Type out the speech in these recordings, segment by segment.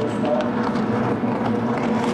Thank you.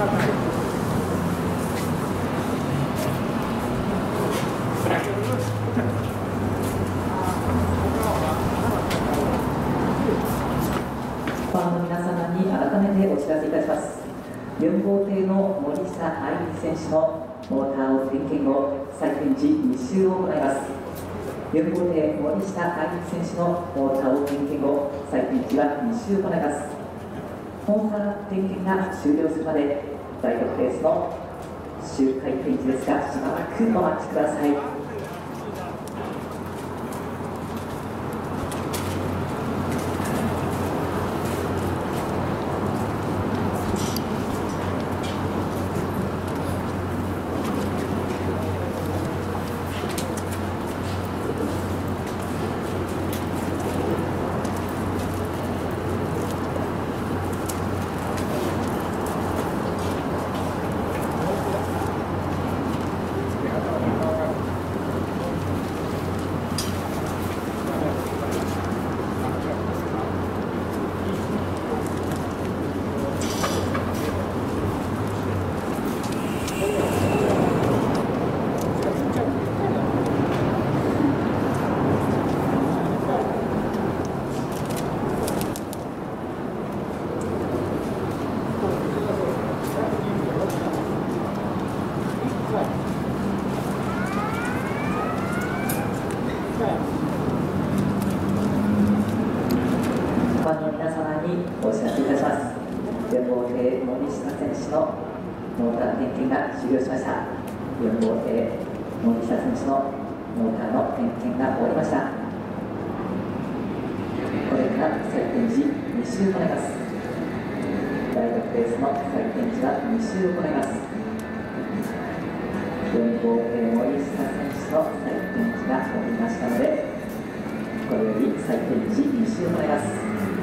ファンの皆様に改めてお知らせいたします。4号艇の森下愛選手のモーターを点検後再展示2周を行います。4号艇森下愛選手のモーターを点検後再展示は2周行います。コーナー点検が終了するまで第6レースの周回展示ですがしばらくお待ちください。様にお知らせいたします。4号艇森下選手のモーター点検が終了しました。4号艇森下選手のモーターの点検が終わりました。これから再展示2周行います第6レースの再展示は2周行います4号艇森下選手の再展示が終わりました。のでこれより再展示2周行います